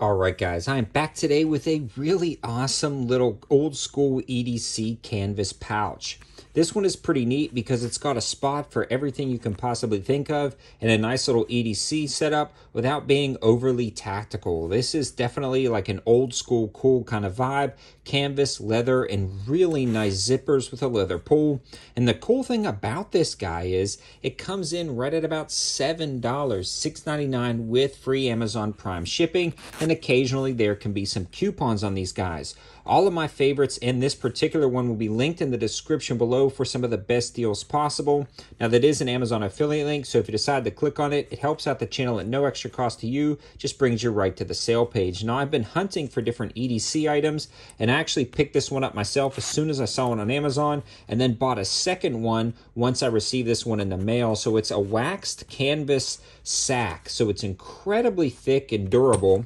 All right, guys, I am back today with a really awesome little old school EDC canvas pouch. This one is pretty neat because it's got a spot for everything you can possibly think of and a nice little EDC setup without being overly tactical. This is definitely like an old school cool kind of vibe. Canvas, leather, and really nice zippers with a leather pull. And the cool thing about this guy is it comes in right at about $7, $6.99 with free Amazon Prime shipping. And occasionally there can be some coupons on these guys. All of my favorites and this particular one will be linked in the description below for some of the best deals possible. Now that is an Amazon affiliate link, so if you decide to click on it, it helps out the channel at no extra cost to you, just brings you right to the sale page. Now I've been hunting for different EDC items and I actually picked this one up myself as soon as I saw it on Amazon and then bought a second one once I received this one in the mail. So it's a waxed canvas sack. So it's incredibly thick and durable.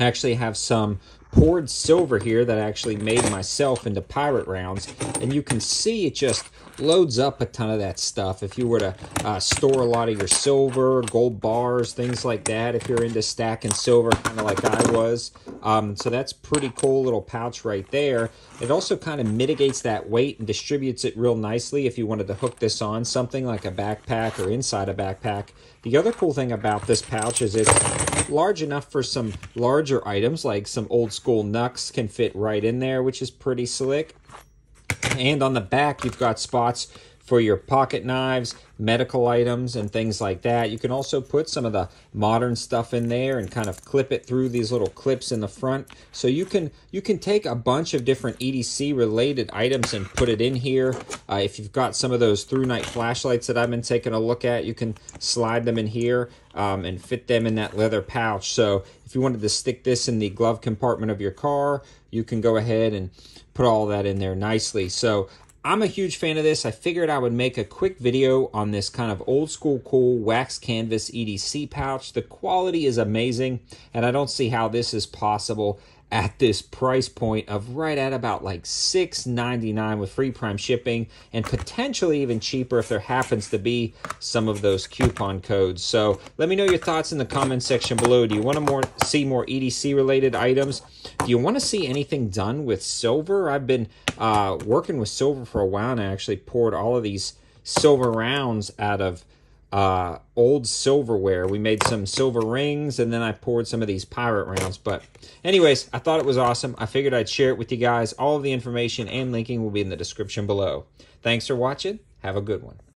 I actually have some poured silver here that I actually made myself into pirate rounds. And you can see it just loads up a ton of that stuff. If you were to uh, store a lot of your silver, gold bars, things like that, if you're into stacking silver kind of like I was. Um, so that's pretty cool little pouch right there. It also kind of mitigates that weight and distributes it real nicely if you wanted to hook this on something like a backpack or inside a backpack. The other cool thing about this pouch is it's large enough for some larger items like some old school knucks can fit right in there, which is pretty slick. And on the back, you've got spots for your pocket knives, medical items, and things like that. You can also put some of the modern stuff in there and kind of clip it through these little clips in the front. So you can you can take a bunch of different EDC related items and put it in here. Uh, if you've got some of those ThruNite flashlights that I've been taking a look at, you can slide them in here um, and fit them in that leather pouch. So if you wanted to stick this in the glove compartment of your car, you can go ahead and put all that in there nicely. So I'm a huge fan of this. I figured I would make a quick video on this kind of old school cool wax canvas EDC pouch. The quality is amazing, and I don't see how this is possible at this price point of right at about like $6.99 with free prime shipping and potentially even cheaper if there happens to be some of those coupon codes. So let me know your thoughts in the comment section below. Do you want to more see more EDC related items? Do you want to see anything done with silver? I've been uh, working with silver for a while and I actually poured all of these silver rounds out of uh, old silverware. We made some silver rings, and then I poured some of these pirate rounds. But anyways, I thought it was awesome. I figured I'd share it with you guys. All of the information and linking will be in the description below. Thanks for watching. Have a good one.